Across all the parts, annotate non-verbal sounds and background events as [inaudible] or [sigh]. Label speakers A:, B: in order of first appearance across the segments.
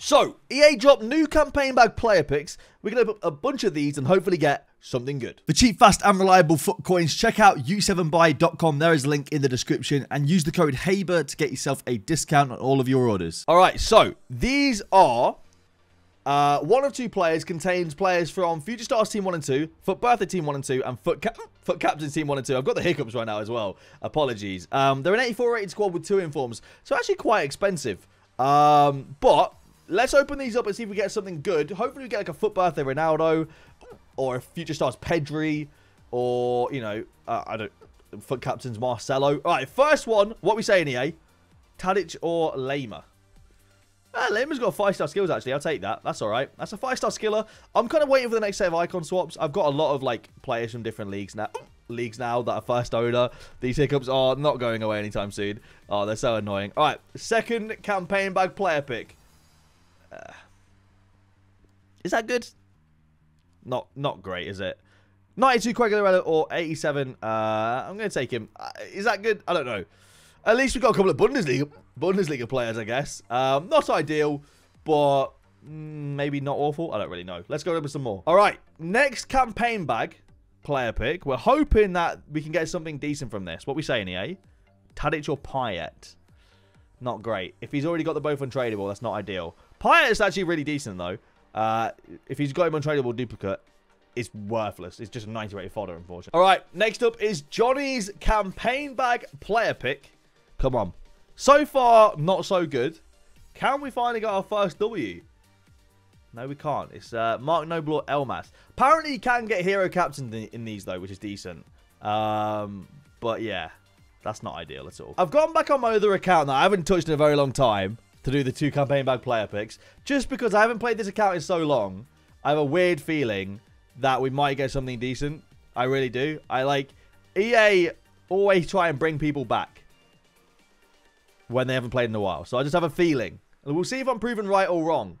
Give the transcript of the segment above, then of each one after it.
A: So, EA dropped new campaign bag player picks. We're going to open a bunch of these and hopefully get something good. For cheap, fast, and reliable FUT coins, check out u7buy.com. There is a link in the description and use the code HABER to get yourself a discount on all of your orders. All right, so these are uh, one of two players contains players from Future Stars Team 1 and 2, FUT Birthday Team 1 and 2, and FUT, Cap FUT Captains Team 1 and 2. I've got the hiccups right now as well. Apologies. Um, they're an 84 rated squad with two informs, so actually quite expensive. Um, but let's open these up and see if we get something good. Hopefully we get like a FUT Birthday Ronaldo, or a Future Stars Pedri, or, you know, uh, I don't, FUT Captains Marcelo. All right, first one, what we saying, EA? Tadic or Lemar? Ah, Lemar's got five-star skills, actually. I'll take that. That's all right. That's a five-star skiller. I'm kind of waiting for the next set of icon swaps. I've got a lot of, like, players from different leagues now. Leagues now that are first owner. These hiccups are not going away anytime soon. Oh, they're so annoying. All right, second campaign bag player pick. Uh, is that good? Not not great, is it? 92 Quagliarella or 87. Uh, I'm going to take him. Uh, is that good? I don't know. At least we've got a couple of Bundesliga Bundesliga players, I guess. Um, not ideal, but mm, maybe not awful. I don't really know. Let's go over some more. All right, next campaign bag player pick. We're hoping that we can get something decent from this. What we saying, EA? Tadic or Payet? Not great. If he's already got the both untradeable, that's not ideal. Payet is actually really decent, though. Uh, if he's got him untradeable duplicate, it's worthless. It's just a 90 rated fodder, unfortunately. All right, next up is Johnny's campaign bag player pick. Come on. So far, not so good. Can we finally get our first W? No, we can't. It's uh, Mark Noble or Elmas. Apparently, you can get hero captains in, in these, though, which is decent. Um, but, yeah, that's not ideal at all. I've gone back on my other account that I haven't touched in a very long time to do the two campaign bag player picks. Just because I haven't played this account in so long, I have a weird feeling that we might get something decent. I really do. I like... EA always try and bring people back when they haven't played in a while. So I just have a feeling. We'll see if I'm proven right or wrong.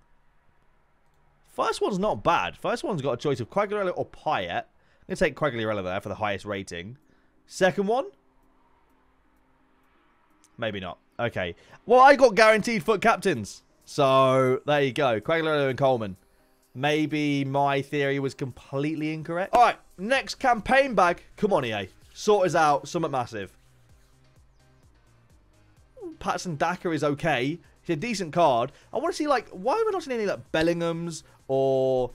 A: First one's not bad. First one's got a choice of Quagliarella or Payet. I'm going to take Quagliarella there for the highest rating. Second one? Maybe not. Okay. Well, I got guaranteed FUT captains. So, there you go. Quagliarella and Coleman. Maybe my theory was completely incorrect. All right, next campaign bag. Come on, EA. Sort us out. Summit massive. Patson Daka is okay. He's a decent card. I want to see, like, why are we not seeing any, like, Bellinghams or,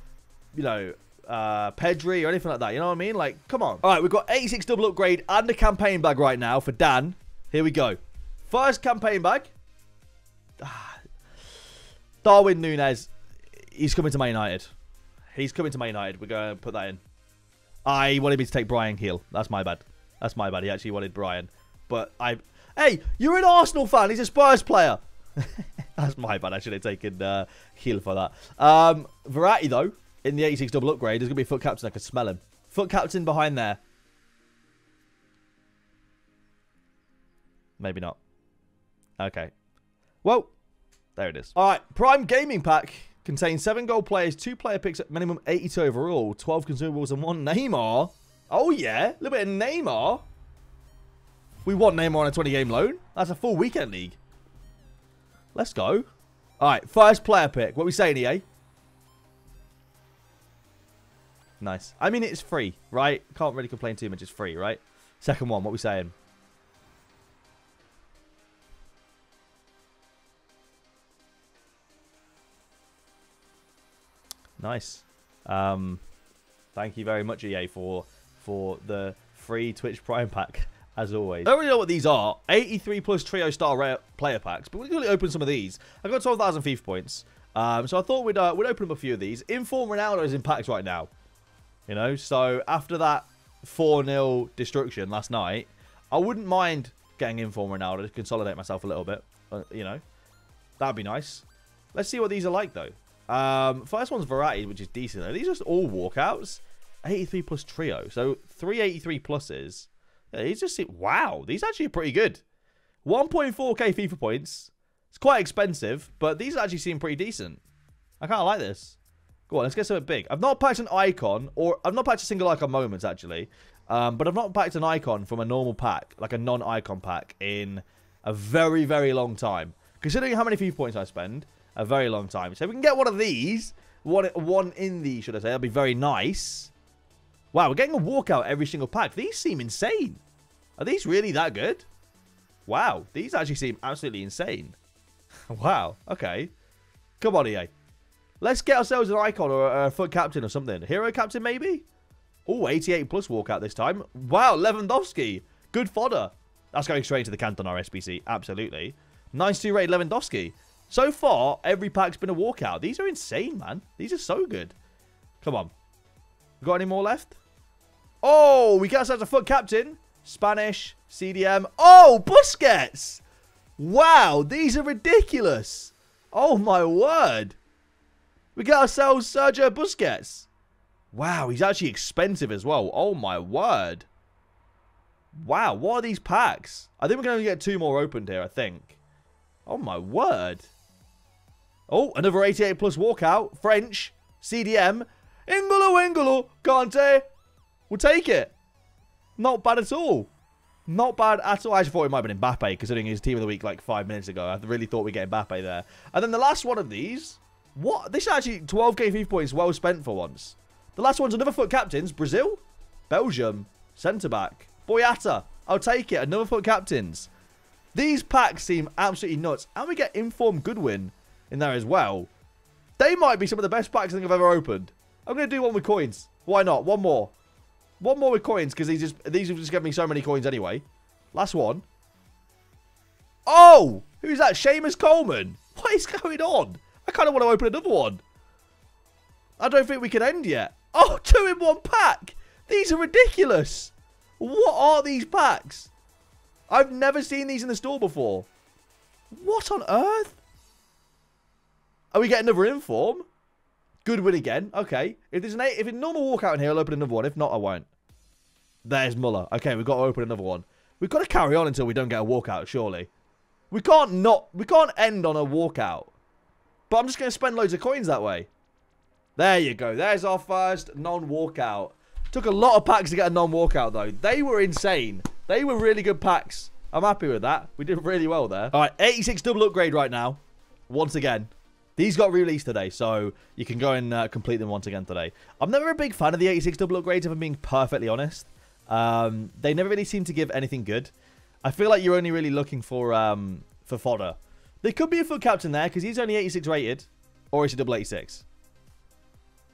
A: you know, uh, Pedri or anything like that? You know what I mean? Like, come on. All right, we've got 86 double upgrade and a campaign bag right now for Dan. Here we go. First campaign bag. Darwin Nunez. He's coming to Man United. He's coming to Man United. We're going to put that in. I wanted me to take Bryan Gil. That's my bad. That's my bad. He actually wanted Brian. But I Hey, you're an Arsenal fan. He's a Spurs player. [laughs] That's my bad. I should have taken uh, Gil for that. Um, Verratti, though, in the 86 double upgrade, there's going to be FUT captain. I can smell him. FUT captain behind there. Maybe not. Okay. Well, there it is. All right. Prime Gaming Pack contains seven gold players, two player picks at minimum 82 overall, 12 consumables, and one Neymar. Oh, yeah. A little bit of Neymar. We want Neymar on a 20-game loan. That's a full weekend league. Let's go. All right, first player pick. What we saying, EA? Nice. I mean, it's free, right? Can't really complain too much. It's free, right? Second one, what we saying? Nice. Um, thank you very much, EA, for for the free Twitch Prime pack [laughs] as always. I don't really know what these are. 83 plus trio star player packs, but we can really open some of these. I got 12,000 FIFA points, um, so I thought we'd uh, we'd open up a few of these. Inform Ronaldo is in packs right now, you know. So after that 4-0 destruction last night, I wouldn't mind getting Inform Ronaldo to consolidate myself a little bit. Uh, you know, that'd be nice. Let's see what these are like though. Um, first one's Variety, which is decent. These are just all walkouts. 83 plus trio, so 383 pluses. He's just wow. These actually are pretty good. 1.4k FIFA points. It's quite expensive, but these actually seem pretty decent. I kind of like this. Go on, let's get something big. I've not packed an icon, or I've not packed a single icon moments actually, um, but I've not packed an icon from a normal pack, like a non-icon pack, in a very, very long time. Considering how many FIFA points I spend, a very long time. So we can get one of these, one, one in these, should I say. That'd be very nice. Wow, we're getting a walkout every single pack. These seem insane. Are these really that good? Wow, these actually seem absolutely insane. [laughs] wow, okay. Come on, EA. Let's get ourselves an icon or a, FUT captain or something. Hero captain, maybe? Oh, 88 plus walkout this time. Wow, Lewandowski. Good fodder. That's going straight to the Cantona SBC. Absolutely. 92 rated Lewandowski. So far, every pack's been a walkout. These are insane, man. These are so good. Come on. Got any more left? Oh, we got ourselves a FUT captain. Spanish, CDM. Oh, Busquets. Wow, these are ridiculous. Oh, my word. We got ourselves Sergio Busquets. Wow, he's actually expensive as well. Oh, my word. Wow, what are these packs? I think we're going to get two more opened here, I think. Oh, my word. Oh, another 88 plus walkout. French. CDM. N'Golo, N'Golo. Kante. We'll take it. Not bad at all. Not bad at all. I actually thought it might have been Mbappe, considering his team of the week like five minutes ago. I really thought we'd get Mbappe there. And then the last one of these. What? This is actually 12k FIFA points well spent for once. The last one's another FUT captains. Brazil. Belgium. Centre-back. Boyata. I'll take it. Another FUT captains. These packs seem absolutely nuts. And we get Informed Goodwin in there as well. They might be some of the best packs I think I've ever opened. I'm going to do one with coins. Why not? One more. One more with coins because these just these have just given me so many coins anyway. Last one. Oh! Who's that? Seamus Coleman. [laughs] What is going on? I kind of want to open another one. I don't think we can end yet. Oh, [laughs] two in one pack. These are ridiculous. What are these packs? I've never seen these in the store before. What on earth? Are we getting another inform? Goodwin again. Okay. If there's an eight, if it's normal walkout in here, I'll open another one. If not, I won't. There's Muller. Okay, we've got to open another one. We've got to carry on until we don't get a walkout, surely. We can't not, we can't end on a walkout. But I'm just going to spend loads of coins that way. There you go. There's our first non-walkout. Took a lot of packs to get a non-walkout, though. They were insane. They were really good packs. I'm happy with that. We did really well there. All right, 86 double upgrade right now. Once again. These got released today, so you can go and uh, complete them once again today. I'm never a big fan of the 86 double upgrades, if I'm being perfectly honest. Um, they never really seem to give anything good. I feel like you're only really looking for um, for fodder. There could be a FUT captain there, because he's only 86 rated. Or is he double 86?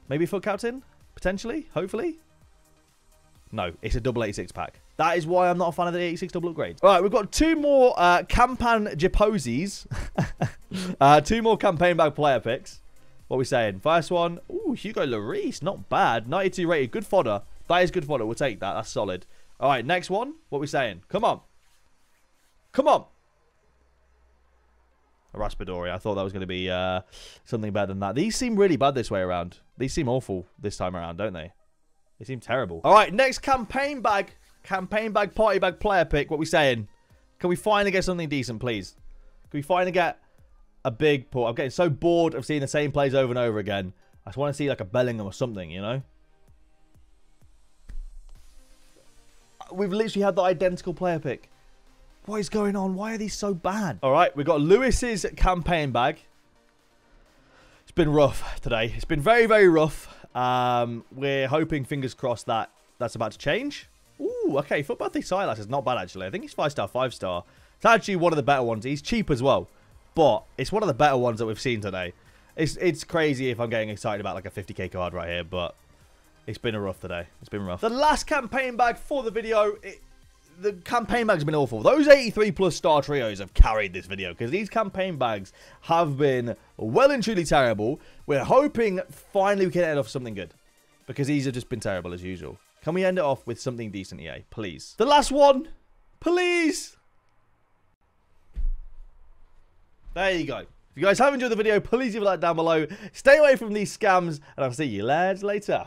A: Maybe FUT captain? Potentially? Hopefully? No, it's a double 86 pack. That is why I'm not a fan of the 86 double upgrade. All right, we've got two more uh, Campan Japosies. [laughs] uh, two more campaign bag player picks. What are we saying? First one, ooh, Hugo Lloris, not bad. 92 rated, good fodder. That is good fodder. We'll take that. That's solid. All right, next one. What are we saying? Come on. Come on. Raspadori. I thought that was going to be uh, something better than that. These seem really bad this way around. These seem awful this time around, don't they? They seem terrible. All right, next campaign bag. Campaign bag, party bag, player pick. What we saying? Can we finally get something decent, please? Can we finally get a big pull? I'm getting so bored of seeing the same plays over and over again. I just want to see like a Bellingham or something, you know? We've literally had the identical player pick. What is going on? Why are these so bad? All right, we've got Lewis's campaign bag. It's been rough today. It's been very, very rough. Um, we're hoping, fingers crossed, that that's about to change. Ooh, okay. Football Silas is not bad, actually. I think he's 5-star, 5-star. It's actually one of the better ones. He's cheap as well. But it's one of the better ones that we've seen today. It's, it's crazy if I'm getting excited about like a 50k card right here, but it's been a rough today. It's been rough. The last campaign bag for the video, it, the campaign bags been awful. Those 83 plus star trios have carried this video because these campaign bags have been well and truly terrible. We're hoping finally we can end off something good because these have just been terrible as usual. Can we end it off with something decent, EA? Please. The last one. Please. There you go. If you guys have enjoyed the video, please leave a like down below. Stay away from these scams, and I'll see you lads later.